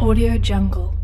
Audio Jungle.